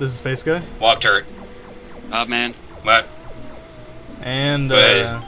This is Face Guy, Walk dirt. Oh man. What? and Wait. uh,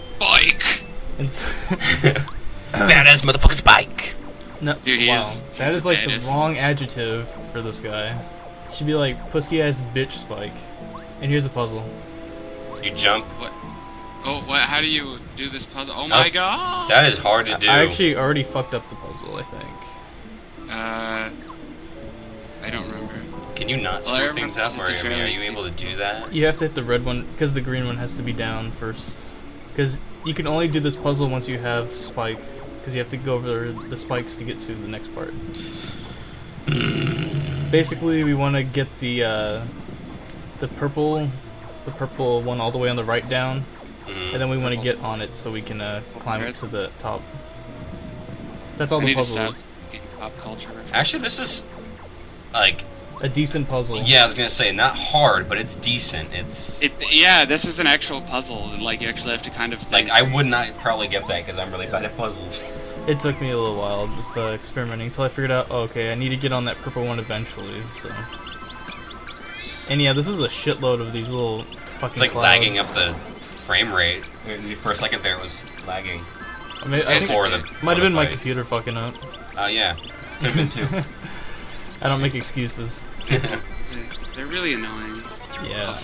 Spike! and Badass motherfucker Spike. no, Dude, he wow, is- that he's is the like baddest. the wrong adjective for this guy. Should be like pussy ass bitch Spike. And here's a puzzle. You jump. What? Oh, what? How do you do this puzzle? Oh my Oh, god! That is hard to do. I actually already fucked up the puzzle. I think. Uh, I don't remember. Can you not Well, screw things up, or I mean, are you able to do that? You have to hit the red one because the green one has to be down first. Because you can only do this puzzle once you have Spike. Because you have to go over the spikes to get to the next part. Basically, we want to get the uh, the purple, the purple one all the way on the right down, Mhm. and then we want to get on it so we can uh, climb up to the top. That's all I the need to puzzle is. pop culture. Actually, this is like A decent puzzle. yeah, I was gonna say not hard, but it's decent. It's It's yeah, this is an actual puzzle. Like you actually have to kind of like. I would not probably get that because I'm really bad at puzzles. It took me a little while with uh, experimenting until I figured out, oh, okay, I need to get on that purple one eventually, so. And yeah, this is a shitload of these little fucking It's like clouds. lagging up the frame rate. For a second there, it was lagging. I, mean, I think Before the might have been my computer fucking up. Oh yeah, could have been too. I don't make excuses. They're really annoying. Yeah.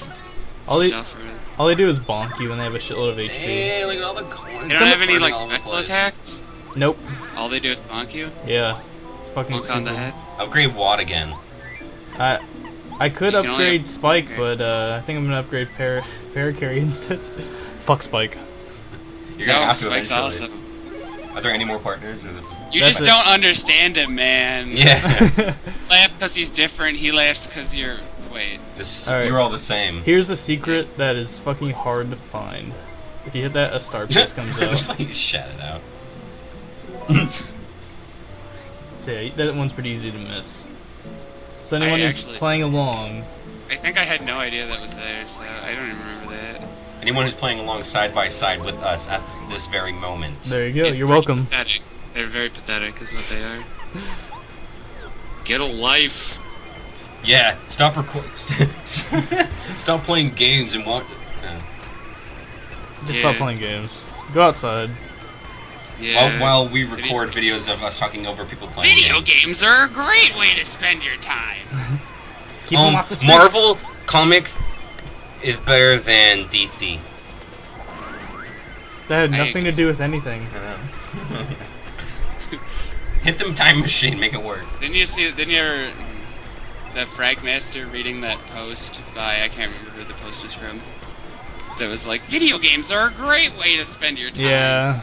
All they, Stuff all they do is bonk you when they have a shitload of HP. hey, look at all the coins. They don't have any like all special attacks. Nope. All they do is bonk you, Yeah. It's fucking bonk on the simple. head. Upgrade Watt again. I, I could You can only upgrade up- Spike, okay. but uh, I think I'm gonna upgrade Para, Parakarry instead. Fuck Spike. You're gonna No, have to Spike's eventually. awesome. Are there any more partners, or this is? You That's just it. don't understand him, man. Yeah. Laugh because he's different. He laughs because you're. Wait. this All right. you're all the same. Here's a secret that is fucking hard to find. If you hit that, a star piece comes it's out. like you shat it out. So yeah, that one's pretty easy to miss. So I anyone who's actually- playing along, I think I had no idea that was there, so I don't even remember that. Anyone who's playing along side by side with us at this very moment. there you go. It's You're welcome. Pathetic. They're very pathetic, is what they are. Get a life. Yeah, stop record. stop playing games and want. Uh, Just stop playing games. Go outside. Yeah. while, while we record videos of us talking over people playing. Video games. games are a great way to spend your time. Keep Um, them off the streets. Marvel Comics is better than DC. That had nothing to do with anything. Hit them time machine, make it work. Didn't you see? Didn't you ever? That Fragmaster reading that post by I can't remember who the post was from. That was like, video games are a great way to spend your time. Yeah.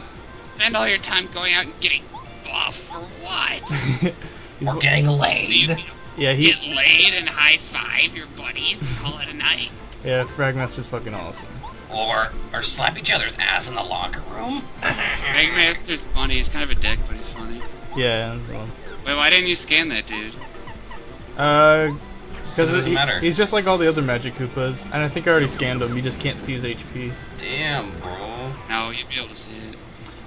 Spend all your time going out and getting buff for what? He's- Or getting you, laid. yeah, he. get laid and high five your buddies and call it a night. Yeah, Fragmaster's fucking awesome. Or or slap each other's ass in the locker room. Fragmaster's funny. He's kind of a dick, but he's funny. Yeah. Well, Wait, why didn't you scan that dude? uh, because It doesn't matter. he's just like all the other Magic Koopas, and I think I already scanned him. You just can't see his HP. Damn, bro. No, you'd be able to see it.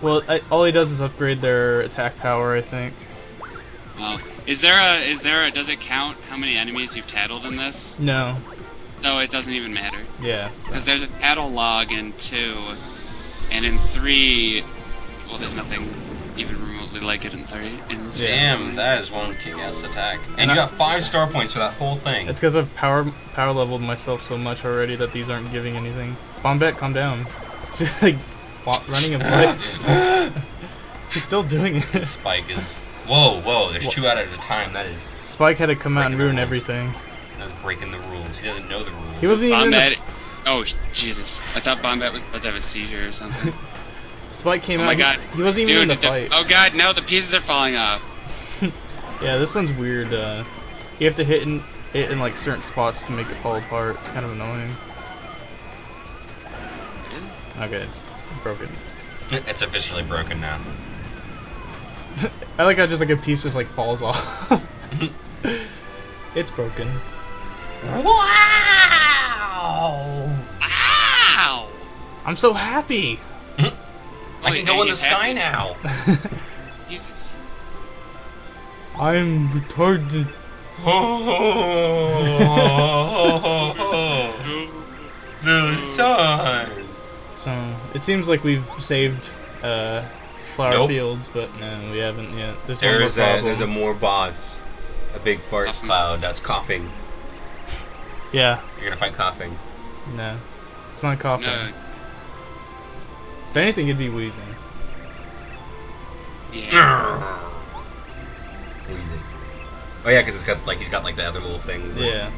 Well, I, all he does is upgrade their attack power. I think. Oh, is there a? Is there a? Does it count how many enemies you've tattled in this? No. No, it doesn't even matter. Yeah. so- Because there's a tattle log in two, and in three, well, there's nothing even remotely like it in three. In Damn, that is one kick-ass attack. And you got five star points for that whole thing. It's because I've power power leveled myself so much already that these aren't giving anything. Bombette, calm down. She's like running a play. She's still doing it. Spike is. Whoa, whoa! There's two out at a time. That is Spike had to come out and Breaking the ruin rules. Everything. that's breaking the rules. He doesn't know the rules. He wasn't even. In the, Oh Jesus! I thought Bombette was about to have a seizure or something. Spike came Oh out. my God. He, wasn't even Dude, in the d- fight. oh God, no! The pieces are falling off. Yeah, this one's weird. Uh, you have to hit in it in like certain spots to make it fall apart. It's kind of annoying. Okay, it's broken. It's officially broken now. I like how just like a piece just like falls off. it's broken. Wow! Ow! I'm so happy. I can go in the sky happy. now. Jesus. I'm retarded. the sun. So it seems like we've saved uh, flower Nope. fields, but no, we haven't yet. There's one more There's a problem. there's a more boss, a big fart Koffing. cloud that's coughing. Yeah, You're gonna find Koffing. no, it's not Koffing. No. If anything, it'd be Weezing. Yeah. Weezing. Oh yeah, because it's got like he's got like the other little things. like, Yeah.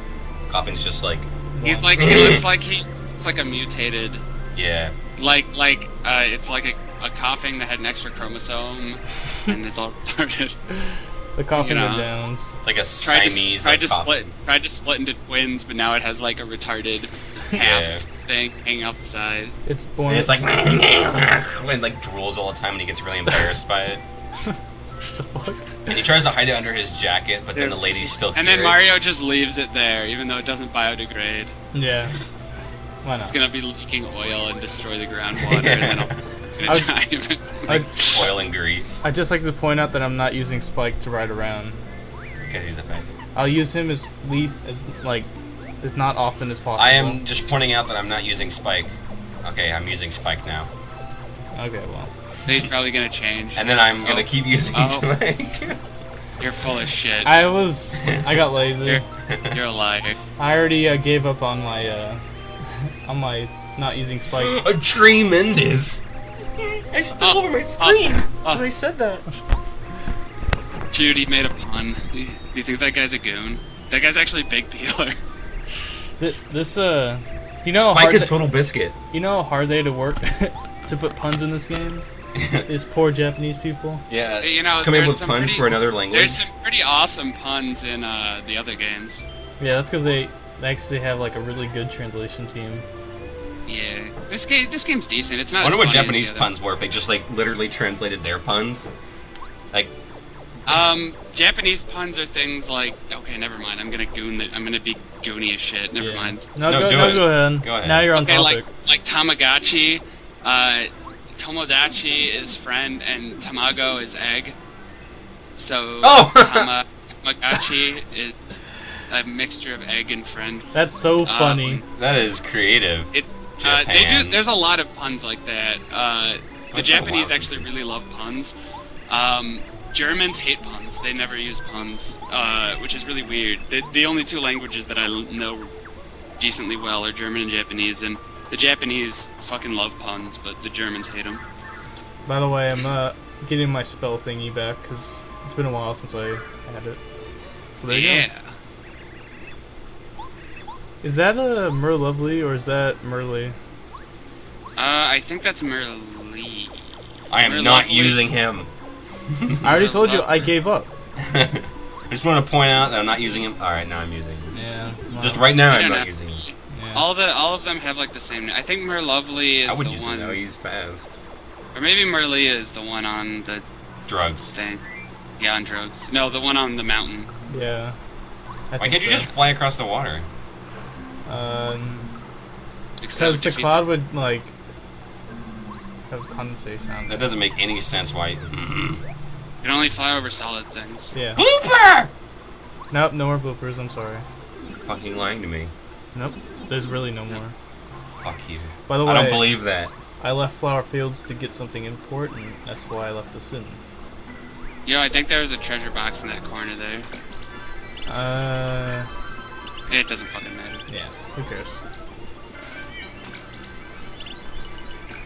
Koffing's just like He's like he looks like he it's like a mutated yeah. like like uh it's like a, a Koffing that had an extra chromosome and it's all retarded. The Koffing you know. and downs. Like a tried Siamese to tried like, to Koffing. split tried to split into twins, but now it has like a retarded half Yeah. thing hanging off the side. It's born. And it's like and like drools all the time and he gets really embarrassed by it. And he tries to hide it under his jacket, but then the ladies still And hear then it. Mario just leaves it there, even though it doesn't biodegrade. yeah. Why not? It's gonna be leaking oil and destroy the groundwater, and then I'll gonna I- dive. I, oil and grease I'd just like to point out that I'm not using Spike to ride around. because he's a faggot. I'll use him as least as like as not often as possible. I am just pointing out that I'm not using Spike. Okay, I'm using Spike now, Okay, well. He's probably gonna change. and then I'm gonna Oh. keep using Oh. Spike. You're full of shit. I was. I got lazy. You're, you're a liar. I already uh, gave up on my uh, on my not using Spike. a tree Mendes. I spilled Oh, over my screen. oh. I said that. Dude, he made a pun. You you think that guy's a goon? That guy's actually Big Peeler. Th- This uh, you know how Spike is they- total biscuit. you know how hard they had to work to put puns in this game. Is poor Japanese people. yeah. You know, Come in with puns pretty- for another language. There's some pretty awesome puns in uh, the other games. Yeah, that's because they they actually have like a really good translation team. Yeah, this game this game's decent. It's not. I wonder as what funny Japanese puns were if they just like literally translated their puns. Like, Um, Japanese puns are things like. Okay, never mind. I'm gonna goon. The, I'm gonna be goony as shit. Never Yeah. mind. No, No, go, do no, it. go ahead. Go ahead. Now you're on Okay, topic. like like Tamagotchi. Uh, Tomodachi is friend and Tamago is egg. So Oh! Tama, Tamagotchi is a mixture of egg and friend. That's so Um, funny. that is creative. It's uh, they do. Japan. There's a lot of puns like that. Uh, the That's Japanese actually really love puns. Um, Germans hate puns. They never use puns, uh, which is really weird. The, the only two languages that I know decently well are German and Japanese, and the Japanese fucking love puns, but the Germans hate them. By the way, I'm uh, getting my spell thingy back because it's been a while since I had it. So there you yeah. go. Is that a Merluvlee or is that Merlee? Uh, I think that's Merlee. I am We're not using him. I already told you I gave up. I just want to point out that I'm not using him. All right, now I'm using him. Yeah. well, Just right now, I I'm don't know. using him. Yeah. All the all of them have like the same name. I think Merluvlee is I would the use one, him though. He's fast. or maybe Merlee is the one on the Drugs. thing. Yeah, on drugs. No, the one on the mountain. Yeah. I Why can't you just fly across the water? Um, Because that the cloud would like have condensation on That doesn't make any sense. Why? You can only fly over solid things. Yeah. Blooper! Nope. No more bloopers. I'm sorry. Fucking lying to me. Nope. There's really no more. Fuck you. By the way, I don't believe that. I left Flower Fields to get something important. That's why I left this in. Yo, I think there was a treasure box in that corner there. Uh, It doesn't fucking matter. yeah. Who cares?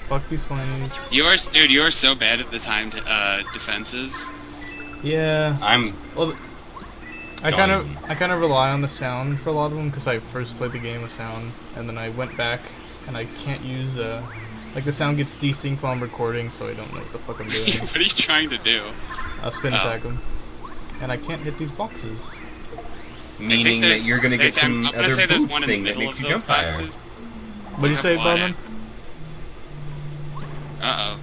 Fuck these coins. Yours, dude, you are so bad at the timed uh, defenses. Yeah. I'm. Well, I kind of I kind of rely on the sound for a lot of them because I first played the game with sound, and then I went back and I can't use uh like the sound gets desynced while I'm recording, so I don't know what the fuck I'm doing. what are you trying to do? I'll spin Oh. attack them, and I can't hit these boxes. I think Meaning that you're gonna get there's- I'm- some I'm gonna other say there's boot one thing that makes you those jump higher. boxes. What did you say, Bowman? Uh oh.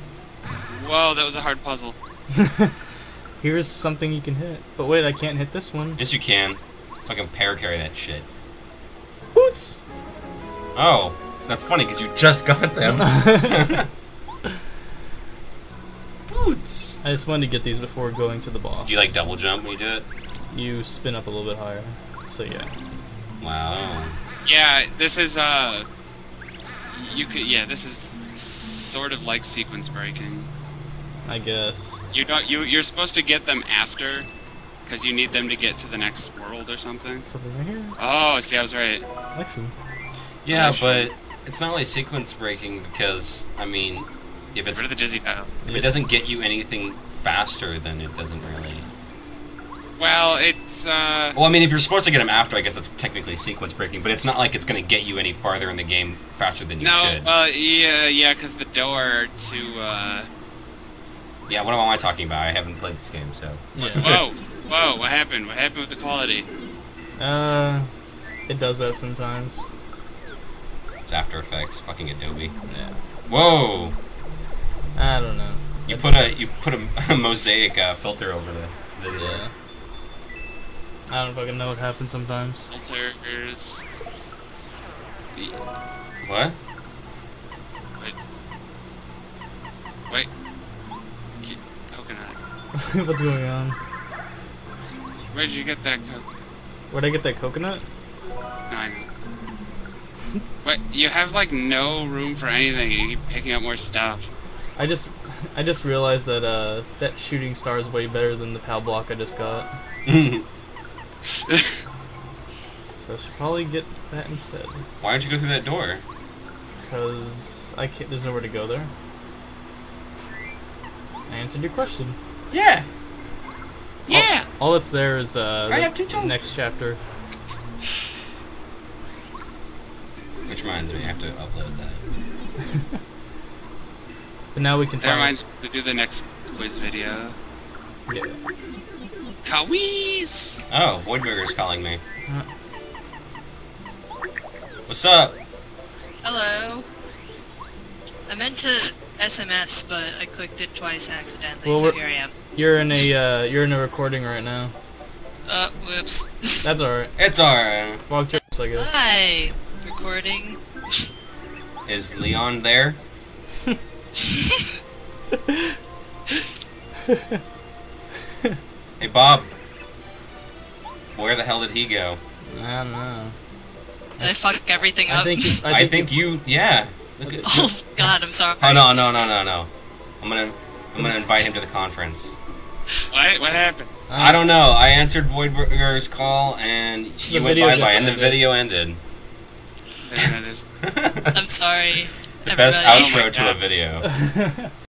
Whoa, that was a hard puzzle. Here's something you can hit. But wait, I can't hit this one. Yes, you can. Fucking Parakarry that shit. Boots! Oh, that's funny because you just got them. Boots. I just wanted to get these before going to the boss. Do you like double jump when you do it? you spin up a little bit higher. So yeah. Wow. Yeah, this is uh, you could yeah, this is sort of like sequence breaking. I guess. You don't you you're supposed to get them after, because you need them to get to the next world or something. Something right here. Oh, see, I was right. Actually. Yeah, Actually- but it's not really sequence breaking because I mean, if Get it's rid of the dizzy dial. if it doesn't get you anything faster, then it doesn't really. Well, it's uh, Well, I mean, if you're supposed to get them after, I guess that's technically sequence breaking, but it's not like it's going to get you any farther in the game faster than you no, should. uh, yeah, yeah, because the door to uh, yeah, what am I talking about? I haven't played this game, so. Yeah. whoa, whoa, what happened? What happened with the quality? Uh, it does that sometimes. It's After Effects, fucking Adobe. Yeah. Whoa! I don't know. You put a you put a, a mosaic uh, filter over the video. Yeah. I don't fucking know what happens sometimes. Filters. What? Wait. Ki- Coconut. What's going on? Where'd you get that coconut? Where'd I get that coconut? No, I know. But you have like no room for anything, you keep picking up more stuff. I just, I just realized that uh, that shooting star is way better than the PAL block I just got. So I should probably get that instead. Why don't you go through that door? Because I can't, there's nowhere to go there. I answered your question. Yeah. yeah. All that's there is uh, I the have two toes. next chapter. Which reminds me, I have to upload that. But now we can That find. reminds to do the next quiz video. Yeah. Kawees! Oh, Voidburger's calling me. Uh. What's up? Hello. I meant to SMS, but I clicked it twice accidentally, Well, so here I am. You're in a uh, you're in a recording right now. Uh, whoops. That's alright. It's alright. Log trips, I guess. Hi. Recording. Is Leon there? Hey, Bob. Where the hell did he go? I don't know. Did I fuck everything I up? think I I think, think you, yeah. Look at, oh God, I'm sorry. oh no, no, no, no, no. I'm gonna, I'm gonna invite him to the conference. What? What happened? I don't know. I answered Voidburger's call, and he The went video bye bye, and the video ended. Disconnected. the I'm sorry. The best outro Oh to a video.